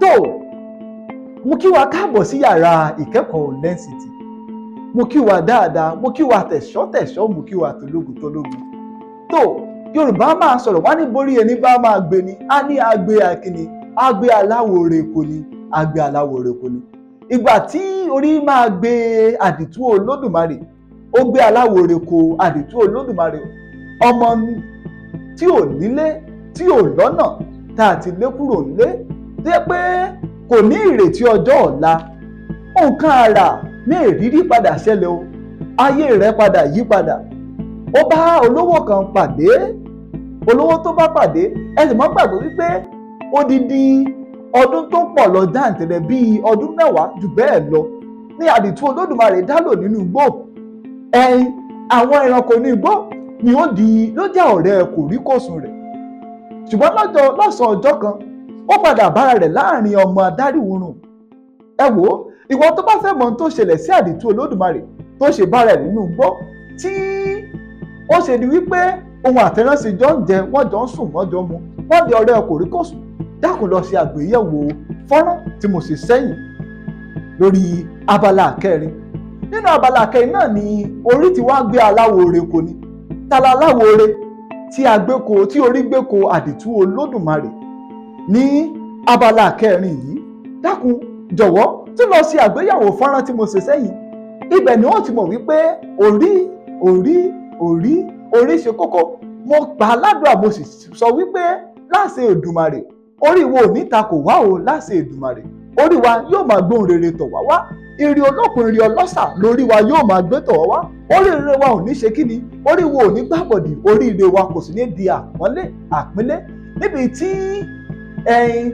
tó mo kí wa káàbọ̀ sí yàrá ìkẹ́kọ̀ọ́ lẹ́ǹsìtì mo kí wa dáadáa mo kí wa tẹ̀ṣọ́ tẹ̀ṣọ́ mo kí wa tológun tológun. Tó yorùbá máa sọ̀rọ̀ wá ní borí ẹni bá máa gbé ni a ní agbe akíní agbe aláwòrè kò ní agbe aláwòrè kò ní ìgbà tí orí máa gbé àdìtú olódùmarè ó gbé aláwòrè kò àdìtú olódùmarè ọmọ tí ò nílé tí ò lọ́nà tá a ti lé kúrò nílé yẹ pé kò ní ìrètí ọjọ́ ọ̀la nǹkan àrà ní ìrírí padà ṣẹlẹ̀ o ayé rẹ̀ padà yí padà. Ó bá olówó kan pàdé olówó tó bá pàdé ẹ sì mọ́ gbàgbé wípé odidi ọdún tó pọ̀ lọ jáǹtẹ̀rẹ̀ bíi ọdún mẹ́wàá jù bẹ́ẹ̀ lọ ní àdìtú olódùmarè dálò nínú igbó. Ẹyin àwọn ẹranko ní igbó ni ó di ló jẹ́ ọ̀rẹ́ kòríkòsùn rẹ̀. Ṣùgbọ́n lọ́jọ́ lọ́sàn-án ọjọ́ kan ó padà bára rẹ̀ láàárín ọmọ adáríhurun ẹ wò ó ìwọ tó bá fẹ́ mọ ohun tó ṣẹlẹ̀ sí àdìtú olódùmarè tó ṣe bára rẹ̀ nínú igbó tí ó ṣe di wípé ohun àtẹ̀ránṣe jọ ń jẹ wọ́n jọ ń sùn wọ́n jọ mu wọ́n di ọ̀rẹ́ kòríkòsùn dákun lọ ṣe àgbéyẹ̀wò fọ́nrán tí mo ṣe sẹ́yìn lórí abala kẹrin. Nínú abala kẹrin náà ni orí ti wá gbé aláwòore kò ní. Tala aláwòore tí a gbé ko tí orí gbé ko àdìtú olódùmarè ní abala kẹrin yìí. Dákun jọ̀wọ́ tún lọ ṣe àgbéyẹ̀wò fọ́nrán tí mo ṣe sẹ́yìn. Ibẹ̀ ni wọ́n ti mọ̀ wípé orí orí orí orí ṣe kókó. Mo gbà á ládùúrà mo sì sọ wípé láṣẹ Èdùmàrè orí wo ò ní ta kò wá o láṣẹ Èdùmàrè. Orí wa yóò máa gbóhùn rere tọ̀ wá wá. Ìrì olókun ìrì ọlọ́sà lórí wa yóò máa gbé tọ̀ wá orí ire wa ò ní ṣe kíni orí wo ò ní gbàbọ̀dì orí ire wa kò sì ní di àpọ́nlé àpínlé. Níbi tí ẹyin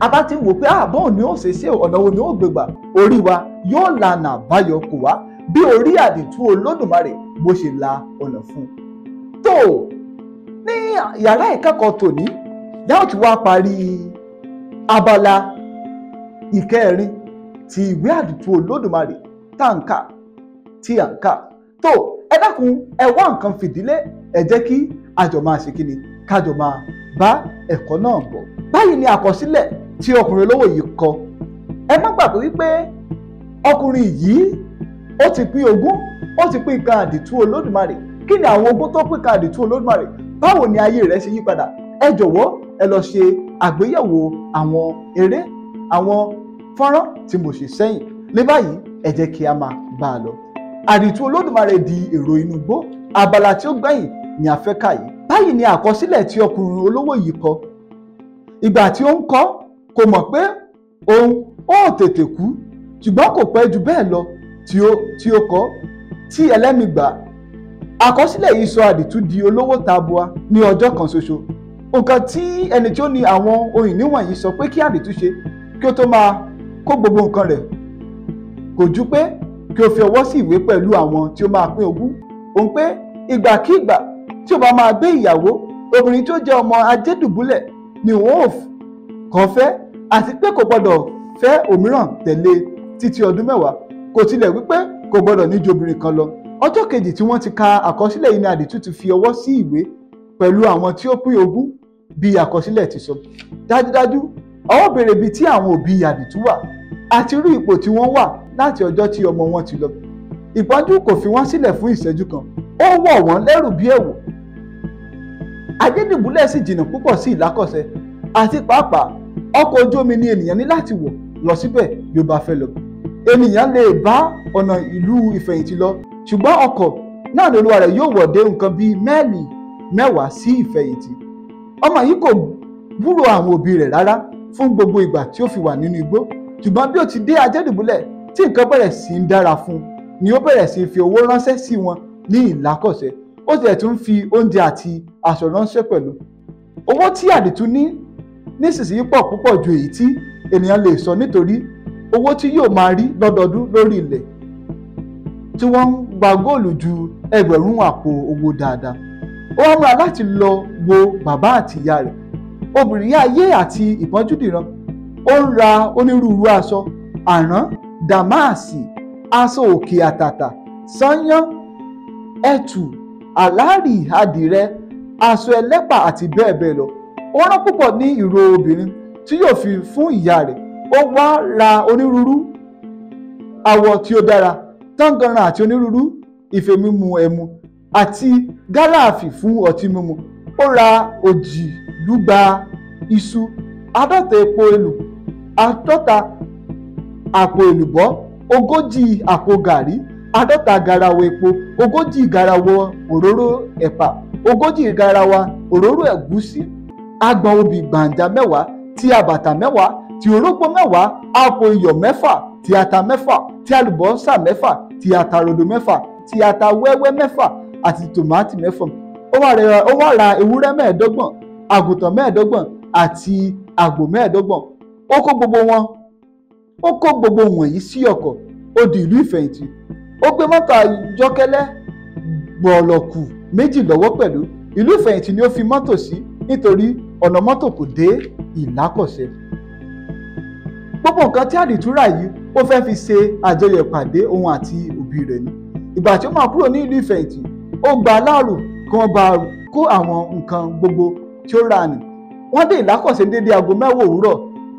a bá ti wò pé àbọ̀ ni ó ṣe ṣe ọ̀nà ni ó gbégbà orí wa yóò lànà àbáyọ kò wá. Bí orí àdìtú olódùmarè bó ṣe la ọ̀nà fún. Un. tó ní yàrá ìkẹ́kọ̀ọ́ tòní yàrá tí wàá parí abala ìkẹrin ti ìwé àdìtú olódùmarè táǹkà tí à ń kà. Tó ẹ dákun ẹ wá nǹkan fìdílé ẹ jẹ́ kí àjọ máa ṣe kíni kájọ máa bá ẹ̀kọ́ náà bọ̀. Báyìí ni àkọsílẹ̀ tí ọkùnrin olówó yìí kọ. Ẹ má gbàgbé wípé ọkùnrin yìí ó ti pín ogún ó ti pín nǹkan àdìtú olódùmarè. Kí ni àwọn ogún tó pín nǹkan àdìtú olódùmarè? Báwo ni ayé rẹ̀ ṣe yí padà ẹ jọ̀wọ́ ẹ lọ ṣe àgbéyẹ̀wò àwọn eré àwọn fọ́nrán tí mo ṣe sẹ́yìn. Ní báyìí ẹ jẹ́ kí a máa bá a lọ. Àdìtú olódùmarè di èrò inú igbó. Abala tí ó gbẹ̀yìn ni a fẹ́ kà yìí báyìí ni àkọsílẹ̀ tí ọkùnrin olówó yìí kọ. Ìgbà tí ó ń kọ kò mọ̀ pé òun ó tètè kú ṣùgbọ́n kò pẹ́ ju bẹ́ẹ̀ lọ tí ó tí ó kọ tí ẹlẹ́mìí gbà àkọsílẹ̀ yìí sọ àdìtú di olówó tabua ní ọjọ́ kan ṣoṣo. Nǹkan tí ẹni tí ó ní àwọn ohun ìní wọ̀nyí sọ pé kí àdìtú ṣe kí ó tó máa kó gbogbo nǹkan rẹ̀. Kò ju pé kí o fi ọwọ́ sí ìwé pẹ̀lú àwọn tí ó máa pín ogún. Òun pé ìgbàkígbà tí o bá máa gbé ìyàwó obìnrin tí ó jẹ́ ọmọ ajédùbúlẹ̀ ni òun ò kàn fẹ́ àti pé kò gbọdọ̀ fẹ́ òmíràn tẹ̀lé títí ọdún mẹ́wàá. Kò tilẹ̀ wípé kò gbọdọ̀ ní obìnrin kan lọ. Ọjọ́ kejì tí wọ́n ti ka àkọsílẹ̀ yìí ni àdìtú ti fi ọwọ́ sí ìwé pẹ̀lú àwọn tí ó pín ogún bí àkọsílẹ̀ ti sọ. Dájúdájú àwọn béèrè ibi tí àwọn òbí àdìtú wà àti irú ipò tí wọ́n wà láti ọjọ́ tí ọmọ wọn ti lọ. Ìpọ́njú kò fi wọ́n sílẹ̀ fún ìṣẹ́jú kan. Ó wọ̀ wọ́n lẹ́rù bí ẹ̀wò ajédìbúlẹ̀ sì jìnnà púpọ̀ sí ìlákọ̀ṣẹ́ àti pàápàá ọkọ̀ ojú omi ni ènìyàn ní láti wọ̀ lọ síbẹ̀ bí ó bá fẹ́ lọ. Ènìyàn lè bá ọ̀nà ìlú ìfẹ̀yìntì lọ ṣùgbọ́n ọkọ̀ náà ní olúwa rẹ̀ yóò wọ̀ dé nǹkan bíi mẹ́ẹ̀lì mẹ́wàá sí ìfẹ̀yìntì. Ọmọ yìí kò gbúrò àwọn òbí rẹ̀ rárá fún gbogbo ìgbà tí ó fi wà nínú igbó. Ṣùgbọ́n bí ó ti dé ajédìbúlẹ̀ tí nǹkan bẹ̀rẹ̀ sí ń dára fún un ni ó bẹ̀rẹ̀ sí fi owó ránṣẹ́ sí wọn ní ìlákọ̀ṣẹ́ ó tilẹ̀ tún fi oúnjẹ àti aṣọ ránṣẹ́ pẹ̀lú. Owó tí àdìtú ní nísinsìnyí pọ̀ púpọ̀ ju èyí tí ènìyàn lè sọ nítorí owó tí yóò máa rí lọ́dọọdún lórí ilẹ̀ tí wọ́n ń gba góòlù ju ẹgbẹ̀rún àpò owó dáadáa. Ó wá múra láti lọ wo bàbá àti ìyá rẹ̀. Obìnrin ayé àti ìpọ́njú dìran. Ó ń ra onírúurú aṣọ àrán dàmáàsì aṣọ òkè àtàtà sányán ẹ̀tù àlárì àdìrẹ aṣọ ẹlẹ́pà àti bẹ́ẹ̀ bẹ́ẹ̀ lọ. Ó rán púpọ̀ ní ìró obìnrin tí yóò fi fún ìyá rẹ̀. Ó wá ra onírúurú awọ tí ó dára tángànràn àti onírúurú ife mímu ẹmu àti gálààfì fún ọtí mímu. Ó ra òjìlúgba iṣu àádọ́ta epo èlù àádọ́ta àpò èlùbọ́ ogójì àpò gàrí àádọ́ta garawa epo ogójì garawa òróró ẹ̀pà ogójì garawa òróró ẹ̀gúsí agbọ̀n obì gbàǹjà mẹ́wàá ti àbàtà mẹ́wàá ti orógbó mẹ́wàá àpò iyọ̀ mẹ́fà ti ata mẹ́fà ti àlùbọ́sà mẹ́fà ti rodo mẹ́fà ti ata wẹ́wẹ́ mẹ́fà àti tòmátì mẹ́fà. Ó wá ra ewúrẹ́ mẹ́ẹ̀ẹ́dọ́gbọ̀n àgùntàn mẹ́ẹ̀ẹ́dọ́gbọ̀n àti àgbò mẹ́ẹ̀ẹ́dọ́gbọ̀n. Ó kó gbogbo wọn ó kó gbogbo wọ̀nyí sí ọkọ̀ ó di ìlú ìfẹ̀yìntì ó gbé mọ́tò ayọ́kẹ́lẹ́ gbọ̀ọ̀lọ̀kù méjì lọ́wọ́ pẹ̀lú. Ìlú ìfẹ̀yìntì ni ó fi mọ́tò sí nítorí ọ̀nà mọ́tò kò dé ìlákọ̀ṣẹ́. Gbogbo nǹkan tí àdìtúrà yìí ó fẹ́ fi ṣe àjọyọ̀ ìpàdé òun àti òbí rẹ̀ ni. Ìgbà tí ó máa kúrò ní ìlú ìfẹ̀yìntì ó gba aláàrò kí wọ́n bá kó àwọn nǹkan gbogbo tí ó rà nì wọ́n dé ìlákọ̀ṣẹ́ dédé aago mẹ́wàá òwúrọ̀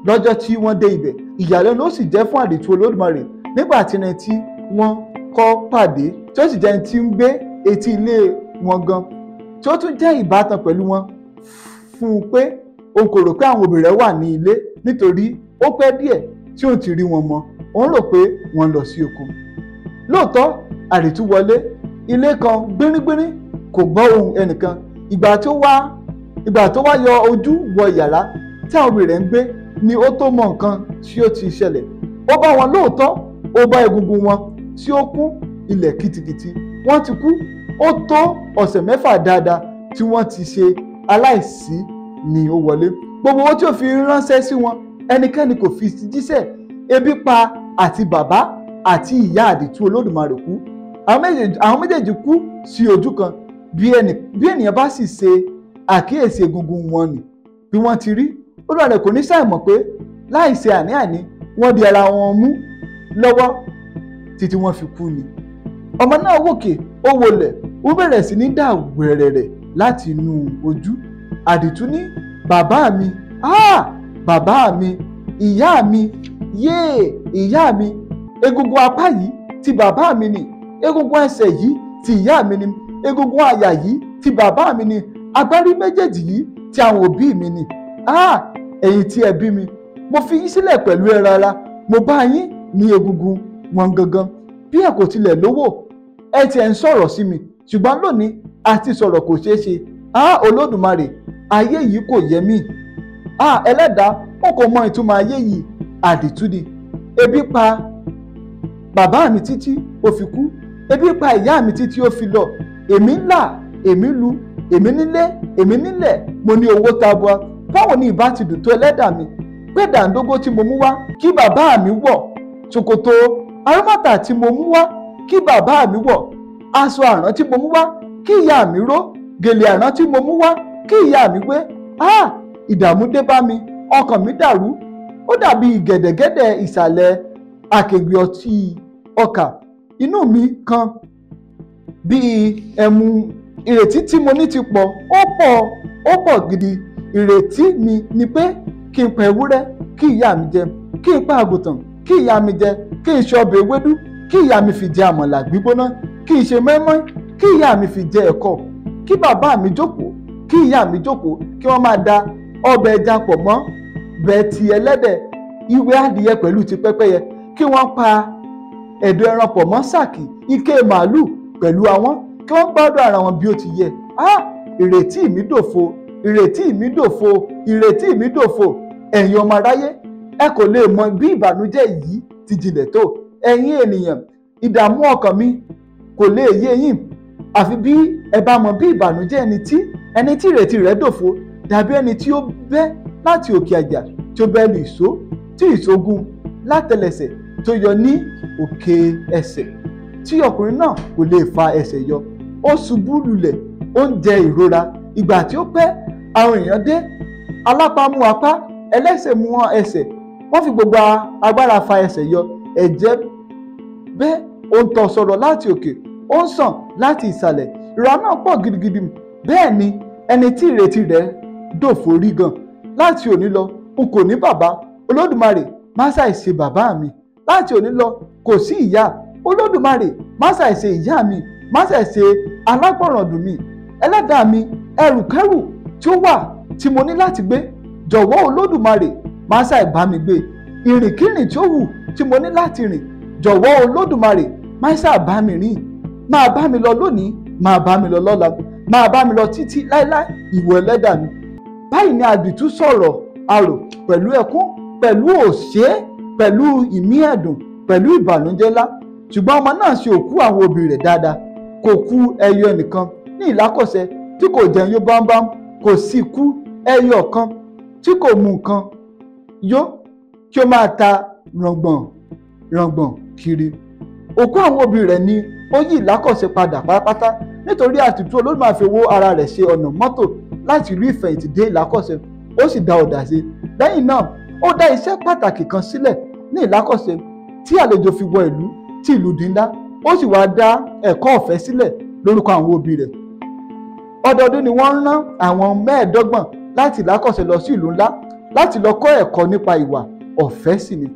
lọ́jọ́ tí wọ́n dé ibẹ̀. Ìyàlẹ́nu ó sì jẹ́ fún àdìtú olódùmarè nígbà tí ẹni tí wọ́n kọ́ pàdé tí ó sì jẹ́ ẹni tí ń gbé etí ilé wọn gan tí ó tún jẹ́ ìbátan pẹ̀lú wọn fún un pé òun kò rò pé àwọn òbí rẹ̀ wà ní ilé nítorí ó pẹ́ díẹ̀ tí òun ti rí wọn mọ́. Òun rò pé wọ́n lọ sí oko. Lóòótọ́ àdìtú wọlé. Ilé kan gbérígbérí kò gbọ́ ohùn ẹnìkan. Ìgbà tó wá ìgbà tó wá yọ ojú wọ yàrá tí àwọn òbí rẹ̀ ń gbé ni ó tó mọ nǹkan tí ó ti ṣẹlẹ̀. Ó bá wọn lóòótọ́ ó bá egungun wọn tí ó kún ilẹ̀ kìtìkìtì wọ́n ti kú. Ó tó ọ̀sẹ̀ mẹ́fà dáadáa tí wọ́n ti ṣe aláìsí ni ó wọlé. Gbogbo owó tí ó fi ránṣẹ́ sí wọn ẹnikẹ́ni kò fi jíṣẹ́. Ebi pa àti bàbá àti ìyá àdìtú olódùmarè kú. Àwọn méjèèjì kú sí ojú kan. Bí ènìyàn bá sì ṣe àkíyèsí egungun wọn nì bí wọ́n ti rí olúwa rẹ̀ kò ní ṣàìmọ̀ pé láì ṣe àní-àní wọ́n di ara wọn mú lọ́wọ́ títí wọ́n fi kú ni. ọmọ náà wòkè ó wọlẹ̀ ó bẹ̀rẹ̀ sí ní dà wẹ̀rẹ̀rẹ̀ láti inú ojú. Àdìtú ní bàbá mi ah bàbá mi ìyá mi yéè ìyá mi. Egungun apá yìí ti bàbá mi ni egungun ẹsẹ̀ yìí ti ìyá mi ni egungun àyà yìí ti bàbá mi ni agbárí méjèèjì yìí ti àwọn òbí mi ni. Ah ẹ̀yin tí ẹ bí mi mo fi yín sílẹ̀ pẹ̀lú ẹran ara mo bá yín ní egungun wọn gangan. Bí ẹ kò tilẹ̀ lówó ẹ ti ẹ̀ ń sọ̀rọ̀ sí mi. Ṣùgbọ́n lónìí àti sọ̀rọ̀ kò ṣeé ṣe. Ah olódùmarè ayé yìí kò yẹ mí. Ah ẹlẹ́dàá wọn kò mọ ìtumọ̀ ayé yìí. Àdìtúni ebi pa bàbá mi títí ó fi kú. Ebi pa ìyá mi títí ó fi lọ. Èmi ńlá èmi lu èmi nílé èmi nílẹ̀. Mo ní owó tabua. Báwo ni ìbá ti dùn tó ẹlẹ́dàá mi? Pé dàńdógó tí mo mú wá kí bàbá mi wọ̀ ṣòkòtò arámàtà tí mo mú wá kí bàbá mi wọ̀. Aṣọ àrán tí mo mú wá kí ìyá mi ró. Gèlè àrán tí mo mú wá kí ìyá mi gbé ah ìdààmú dé bá mi ọkàn mi dàrú. Ó dàbí gẹ̀dẹ̀gẹ̀dẹ̀ ìsàlẹ̀ akègbè ọtí ọkà. Inú mi kan bíi ẹmu. Ìrètí tí mo ní ti pọ̀ ó pọ̀ ó pọ̀ gidi. Ìrètí mi ni pé kí n pa ewúrẹ́ kí ìyá mi jẹ kí n pa àgùntàn kí ìyá mi jẹ kí n ṣe ọbẹ̀ ewédú kí ìyá mi fi jẹ àmàlà gbígbóná kí n ṣe mọ́ínmọ́ín kí ìyá mi fi jẹ ẹ̀kọ kí bàbá mi jókòó kí ìyá mi jókòó kí wọ́n máa da ọbẹ̀ ẹja pọ̀ mọ́ bẹ́ẹ̀ ti ẹlẹ́dẹ̀ ìwé adìyẹ pẹ̀lú ti pẹ́pẹ́yẹ kí wọ́n pa ẹ̀dọ̀ ẹran pọ̀ mọ́ sàkì ike màálù pẹ̀lú àwọn kí wọ́n gbádùn ara wọn bí ó ti yẹ. Ah ìrètí mi dòfo ìrètí mi dòfo ìrètí mi dòfo ẹ̀yin ọmọ aráyé ẹ kò lè mọ bí ìbànújẹ́ yìí ti jinlẹ̀ tó. Ẹ̀yin ènìyàn ìdààmú ọkàn mi kò lè yé yín. Àfi bí ẹ bá mọ bí ìbànújẹ́ ẹni tí ẹni tí ìrètí rẹ̀ dòfo dàbí ẹni tí ó bẹ́ láti òkè àjà tí ó bẹ́ lu ìṣó tí ìṣógun látẹlẹsẹ̀ tó yọ ní òkè ẹsẹ̀ tí ọkùnrin náà kò lè fa ẹsẹ̀ yọ. Ó ṣubú lulẹ̀ ó ń jẹ ìrora. Ìgbà tí ó pẹ́ àwọn èèyàn dé alápá apá ẹlẹ́sẹ̀ mú ẹsẹ̀ wọ́n fi gbogbo agbára fa ẹsẹ̀ yọ ẹ̀jẹ̀ bẹ́. Ó ń tọ̀ sọ̀rọ̀ láti òkè ó ń sàn láti ìsàlẹ̀. Ìrora náà pọ̀ gidigidi. Bẹ́ẹ̀ ni ẹni tí ìrètí rẹ̀ dòfo rí gan. Láti òní lọ n kò ní bàbá. Olódùmarè má ṣàìṣe bàbá mi. Láti òní lọ kò sí ìyá. Olódùmarè má ṣàìṣe ìyá mi. Má ṣàìṣe alágbọ̀ràndùn mi. Ẹlẹ́dàá mi ẹrùkẹ́rù tí ó wà tí mo ní láti gbé jọ̀wọ́ olódùmarè má ṣàì bá mi gbé. Ìrìnkírìn tí ó wù tí mo ní láti rìn jọ̀wọ́ olódùmarè má ṣàì bá mi rìn. Máa bá mi lọ lónìí máa bá mi lọ lọ́la. Máa bá mi lọ títí láéláé ìwọ ẹlẹ́dàá mi. Báyìí ni àdìtú sọ̀rọ̀ arò pẹ̀lú ẹkún pẹ̀lú òṣè pẹ̀lú ìmí ẹ̀dùn pẹ̀lú ìbànújẹ́ ńlá. Ṣùgbọ́n ọmọ náà ṣe òkú àwọn òbí rẹ̀ dáadáa. Kò kú ẹyọ ẹnìkan ní ìlákọ̀ṣẹ tí kò jẹun yó bámbám kò sì kú ẹyọ kan tí kò mu nǹkan yó kí ó máa ta ràngbọ̀n ràngbọ̀n kiri. Òkú àwọn òbí rẹ̀ ni ó yí ìlákọ̀ṣẹ padà pátápátá nítorí àtìtú olódùmarè fi owó ara rẹ̀ ṣe ọ̀nà mọ́tò láti rí ìfẹ̀yìntì dé ìlákọ̀ṣẹ ó sì dá ọ̀dà sí lẹ́yìn náà ó dá iṣẹ́ pàtàkì kan sílẹ̀ ní ìlákọ̀ṣẹ tí àlejò fi wọ ìlú tí ìlú di ńlá ó sì wá dá ẹ̀kọ́ ọ̀fẹ́ sílẹ̀ lórúkọ àwọn òbí rẹ̀. Ọdọọdún ni wọ́n ń rán àwọn mẹ́ẹ̀ẹ́dọ́gbọ̀n láti ìlákọ̀ṣẹ lọ sí ìlú ńlá láti lọ kọ́ ẹ̀kọ́ nípa ìwà ọ̀fẹ́ sì ni